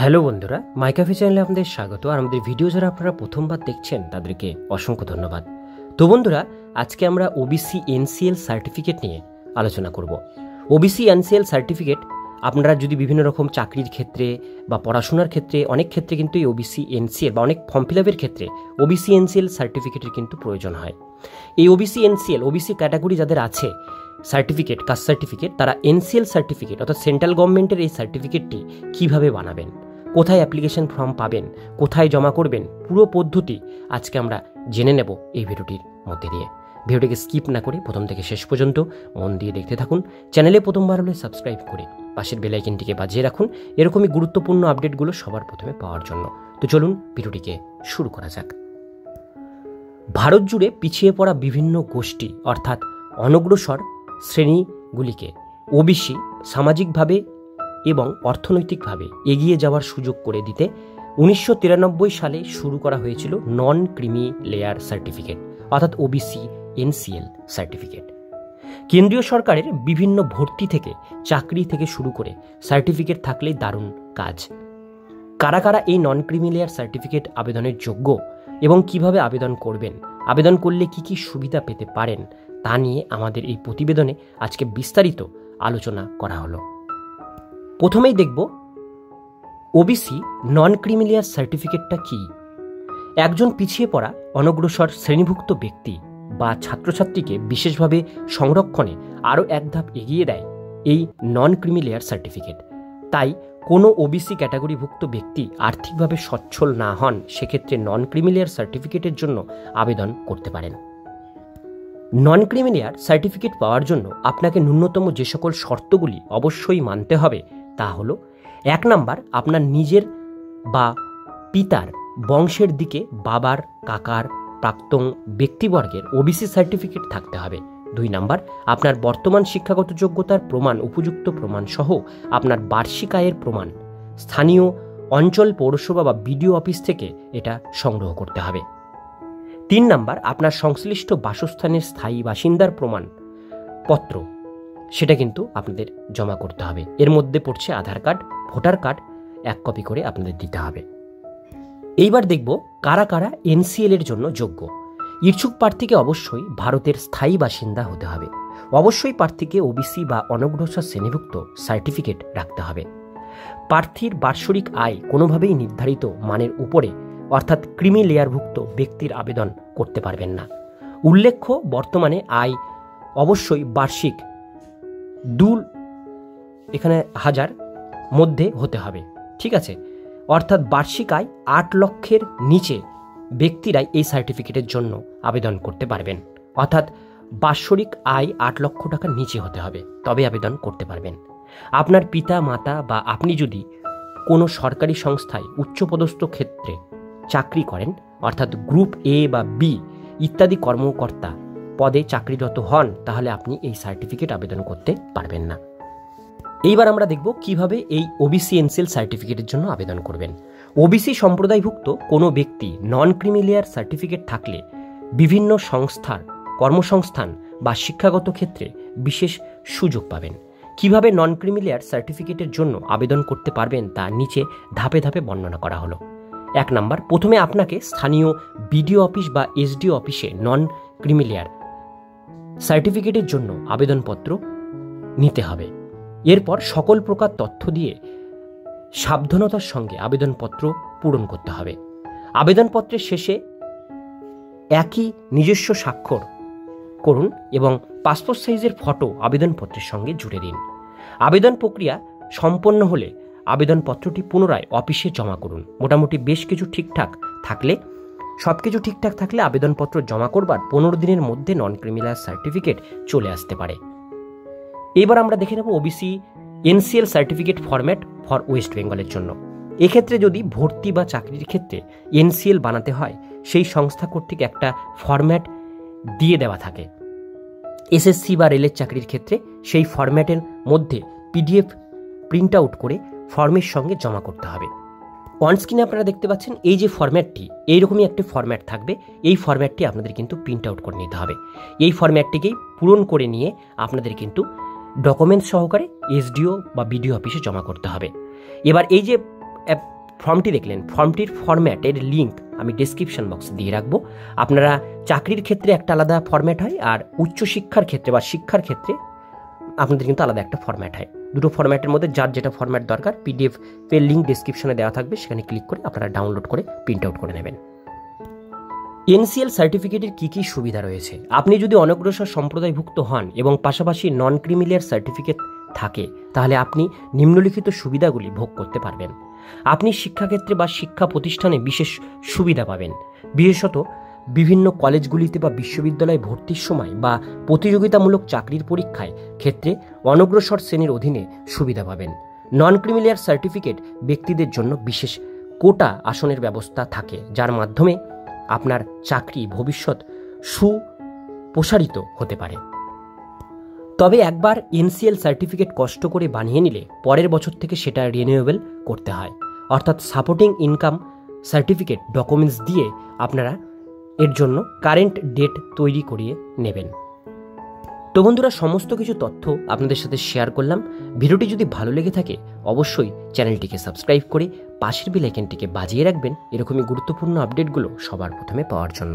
Hello বন্ধুরা মাইকাফি চ্যানেলে আপনাদের স্বাগত। আর আমাদের ভিডিও যারা আপনারা প্রথমবার দেখছেন, তাদেরকে অসংখ্য ধন্যবাদ। তো বন্ধুরা, আজকে আমরা ওবিসি এনসিএল সার্টিফিকেট নিয়ে আলোচনা করব। ওবিসি এনসিএল সার্টিফিকেট আপনারা যদি বিভিন্ন রকম চাকরির ক্ষেত্রে বা পড়াশোনার ক্ষেত্রে, অনেক ক্ষেত্রে কিন্তু এই ওবিসি এনসিএল বা অনেক ফর্ম ফিল আপের ক্ষেত্রে ওবিসি এনসিএল সার্টিফিকেটের কিন্তু প্রয়োজন হয়। এই ওবিসি এনসিএল ওবিসি ক্যাটাগরি যাদের আছে সার্টিফিকেট কাস্ট সার্টিফিকেট তারা এনসিএল সার্টিফিকেট অর্থাৎ সেন্ট্রাল গভর্নমেন্টের এই সার্টিফিকেটটি কীভাবে বানাবেন? কোথায় অ্যাপ্লিকেশন ফর্ম পাবেন? কোথায় জমা করবেন? পুরো পদ্ধতি আজকে আমরা জেনে নেব এই ভিডিওটির মধ্যে দিয়ে। ভিডিওটিকে স্কিপ না করে প্রথম থেকে শেষ পর্যন্ত মন দিয়ে দেখতে থাকুন। চ্যানেলে প্রথমবার হলে সাবস্ক্রাইব করে পাশের বেলাইকিনটিকে বাজিয়ে রাখুন। এরকমই গুরুত্বপূর্ণ আপডেটগুলো সবার প্রথমে পাওয়ার জন্য। তো চলুন ভিডিওটিকে শুরু করা যাক। ভারত জুড়ে পিছিয়ে পড়া বিভিন্ন গোষ্ঠী, অর্থাৎ অনগ্রসর শ্রেণীগুলিকে ওবিসি সামাজিকভাবে এবং অর্থনৈতিকভাবে এগিয়ে যাওয়ার সুযোগ করে দিতে উনিশশো তিরানব্বই সালে শুরু করা হয়েছিল নন ক্রিমি লেয়ার সার্টিফিকেট, অর্থাৎ ওবিসি এনসিএল সার্টিফিকেট। কেন্দ্রীয় সরকারের বিভিন্ন ভর্তি থেকে চাকরি থেকে শুরু করে সার্টিফিকেট থাকলে দারুণ কাজ। কারা কারা এই নন ক্রিমি লেয়ার সার্টিফিকেট আবেদনের যোগ্য এবং কীভাবে আবেদন করবেন আবেদন করলে কি কি সুবিধা পেতে পারেন তা নিয়ে আমাদের এই প্রতিবেদনে আজকে বিস্তারিত আলোচনা করা হলো। প্রথমেই দেখব ওবিসি নন ক্রিমিলিয়ার সার্টিফিকেটটা কি? একজন পিছিয়ে পড়া, অনগ্রসর, শ্রেণীভুক্ত ব্যক্তি বা ছাত্রছাত্রীকে বিশেষভাবে সংরক্ষণে আরও এক ধাপ এগিয়ে দেয় এই নন ক্রিমিলিয়ার সার্টিফিকেট তাই কোনো ওবিসি ক্যাটাগরিভুক্ত ব্যক্তি আর্থিকভাবে সচ্ছল না হন, সেক্ষেত্রে নন ক্রিমিলিয়ার সার্টিফিকেটের জন্য আবেদন করতে পারেন। নন ক্রিমিলিয়ার সার্টিফিকেট পাওয়ার জন্য আপনাকে ন্যূনতম যে সকল শর্তগুলি অবশ্যই মানতে হবে, তা হল, এক নাম্বার, আপনার নিজের বা পিতার বংশের দিকে বাবার, কাকার, প্রাক্তন ব্যক্তিবর্গের ওবিসি সার্টিফিকেট থাকতে হবে। দুই নাম্বার, আপনার বর্তমান শিক্ষাগত যোগ্যতার প্রমাণ, উপযুক্ত প্রমাণ সহ আপনার বার্ষিক আয়ের প্রমাণ। স্থানীয় অঞ্চল পৌরসভা বা বিডিও অফিস থেকে এটা সংগ্রহ করতে হবে। তিন নাম্বার, আপনার সংশ্লিষ্ট বাসস্থানের স্থায়ী বাসিন্দার প্রমাণ পত্র, সেটা কিন্তু আপনাদের জমা করতে হবে। এর মধ্যে পড়ছে আধার কার্ড, ভোটার কার্ড, এক কপি করে আপনাদের দিতে হবে। এইবার দেখব কারা কারা এনসিএল এর জন্য যোগ্য। ইচ্ছুক প্রার্থীকে অবশ্যই ভারতের স্থায়ী বাসিন্দা হতে হবে। অবশ্যই প্রার্থীকে ওবিসি বা অনগ্রসর শ্রেণীভুক্ত সার্টিফিকেট রাখতে হবে। প্রার্থীর বার্ষরিক আয় কোনোভাবেই নির্ধারিত মানের উপরে, অর্থাৎ ক্রিমি লেয়ারভুক্ত ব্যক্তির আবেদন করতে পারবেন না। উল্লেখ্য, বর্তমানে আয় অবশ্যই বার্ষিক দু এখানে হাজার মধ্যে হতে হবে। ঠিক আছে? অর্থাৎ বার্ষিক আয় আট লক্ষের নিচে ব্যক্তিরাই এই সার্টিফিকেটের জন্য আবেদন করতে পারবেন। অর্থাৎ বাৎসরিক আয় আট লক্ষ টাকার নিচে হতে হবে, তবে আবেদন করতে পারবেন। আপনার পিতা, মাতা বা আপনি যদি কোনো সরকারি সংস্থায় উচ্চপদস্থ ক্ষেত্রে চাকরি করেন, অর্থাৎ গ্রুপ এ বা বি ইত্যাদি কর্মকর্তা পদে চাকরিরত হন, তাহলে আপনি এই সার্টিফিকেট আবেদন করতে পারবেন না। এইবার আমরা দেখব কীভাবে এই ওবিসি এনসিএল সার্টিফিকেটের জন্য আবেদন করবেন। ওবিসি সম্প্রদায়ভুক্ত কোনো ব্যক্তি নন ক্রিমিলিয়ার সার্টিফিকেট থাকলে বিভিন্ন সংস্থার কর্মসংস্থান বা শিক্ষাগত ক্ষেত্রে বিশেষ সুযোগ পাবেন। কীভাবে নন ক্রিমিলিয়ার সার্টিফিকেটের জন্য আবেদন করতে পারবেন তা নিচে ধাপে ধাপে বর্ণনা করা হলো। এক নাম্বার, প্রথমে আপনাকে স্থানীয় বিডিও অফিস বা এসডিও অফিসে নন ক্রিমিলিয়ার সার্টিফিকেটের জন্য আবেদনপত্র নিতে হবে। এরপর সকল প্রকার তথ্য দিয়ে সাবধানতার সঙ্গে আবেদনপত্র পূরণ করতে হবে। আবেদনপত্রের শেষে একই নিজস্ব স্বাক্ষর করুন এবং পাসপোর্ট সাইজের ফটো আবেদনপত্রের সঙ্গে জুড়ে দিন। আবেদন প্রক্রিয়া সম্পন্ন হলে আবেদনপত্রটি পুনরায় অফিসে জমা করুন। মোটামুটি বেশ কিছু ঠিকঠাক থাকলে, সব কিছু ঠিকঠাক থাকলে আবেদনপত্র জমা করবার পনেরো দিনের মধ্যে নন ক্রিমিনাল সার্টিফিকেট চলে আসতে পারে। এবার আমরা দেখে নেব OBC NCL certificate format for west বেঙ্গলের জন্য। এক্ষেত্রে যদি ভর্তি বা চাকরির ক্ষেত্রে এনসিএল বানাতে হয়, সেই সংস্থা কর্তৃক একটা ফরম্যাট দিয়ে দেওয়া থাকে। এসএসসি বা রেলের চাকরির ক্ষেত্রে সেই ফরম্যাটের মধ্যে পিডিএফ প্রিন্ট আউট করে ফর্মের সঙ্গে জমা করতে হবে। অন স্ক্রিনে আপনারা দেখতে পাচ্ছেন এই যে ফরম্যাটটি, এইরকমই একটি ফরম্যাট থাকবে। এই ফরম্যাটটি আপনাদের কিন্তু প্রিন্ট আউট করে নিতে হবে। এই ফরম্যাটটিকেই পূরণ করে নিয়ে আপনাদের কিন্তু ডকুমেন্টস সহকারে এসডিও বা বিডিও অফিসে জমা করতে হবে। এবার এই যে ফর্মটি দেখলেন ফর্মটির ফরম্যাটের লিঙ্ক আমি ডিসক্রিপশন বক্সে দিয়ে রাখব। আপনারা চাকরির ক্ষেত্রে একটা আলাদা ফর্ম্যাট হয় আর উচ্চশিক্ষার ক্ষেত্রে বা শিক্ষার ক্ষেত্রে আপনাদের কিন্তু আলাদা একটা ফর্ম্যাট হয়। দুটো ফর্ম্যাটের মধ্যে যার যেটা ফর্ম্যাট দরকার পিডিএফ এর লিঙ্ক ডিসক্রিপশনে দেওয়া থাকবে, সেখানে ক্লিক করে আপনারা ডাউনলোড করে প্রিন্ট আউট করে নেবেন। এনসিএল সার্টিফিকেটের কী কী সুবিধা রয়েছে? আপনি যদি অনগ্রসর সম্প্রদায়ভুক্ত হন এবং পাশাপাশি নন ক্রিমিলিয়ার সার্টিফিকেট থাকে, তাহলে আপনি নিম্নলিখিত সুবিধাগুলি ভোগ করতে পারবেন। আপনি শিক্ষাক্ষেত্রে বা শিক্ষা প্রতিষ্ঠানে বিশেষ সুবিধা পাবেন। বিশেষত বিভিন্ন কলেজগুলিতে বা বিশ্ববিদ্যালয়ে ভর্তির সময় বা প্রতিযোগিতামূলক চাকরির পরীক্ষায় ক্ষেত্রে অনগ্রসর শ্রেণির অধীনে সুবিধা পাবেন। নন ক্রিমিলিয়ার সার্টিফিকেট ব্যক্তিদের জন্য বিশেষ কোটা আসনের ব্যবস্থা থাকে, যার মাধ্যমে আপনার চাকরি, ভবিষ্যৎ সুপ্রসারিত হতে পারে। তবে একবার এনসিএল সার্টিফিকেট কষ্ট করে বানিয়ে নিলে পরের বছর থেকে সেটা রিনিউয়েবল করতে হয়। অর্থাৎ সাপোর্টিং ইনকাম সার্টিফিকেট ডকুমেন্টস দিয়ে আপনারা এর জন্য কারেন্ট ডেট তৈরি করিয়ে নেবেন। তো বন্ধুরা, সমস্ত কিছু তথ্য আপনাদের সাথে শেয়ার করলাম। ভিডিওটি যদি ভালো লেগে থাকে, অবশ্যই চ্যানেলটিকে সাবস্ক্রাইব করে পাশের বেলাইকেনটিকে বাজিয়ে রাখবেন। এরকমই গুরুত্বপূর্ণ আপডেটগুলো সবার প্রথমে পাওয়ার জন্য।